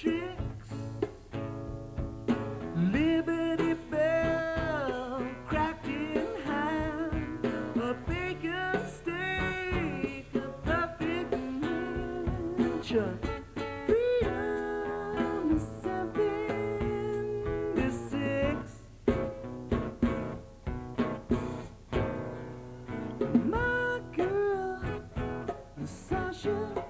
Tricks, Liberty Bell, cracked in hand, a bacon steak, a perfect mansion. Freedom is My girl, Sasha.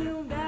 you.